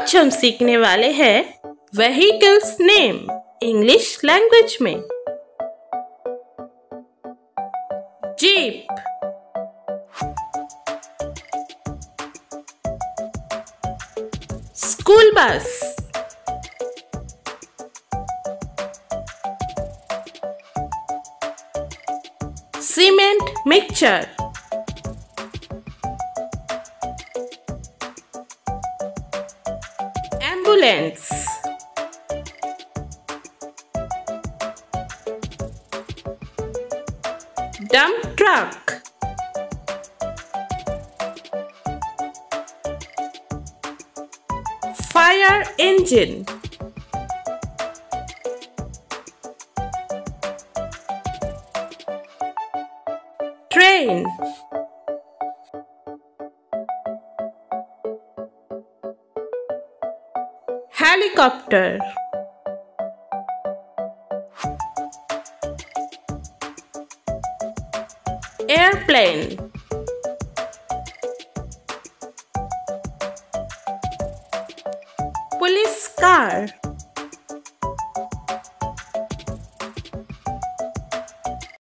आज हम सीखने वाले हैं व्हीकल्स नेम इंग्लिश लैंग्वेज में। Jeep school bus cement mixture ambulance. Dump truck. Fire engine. Train. Helicopter. Airplane. Police car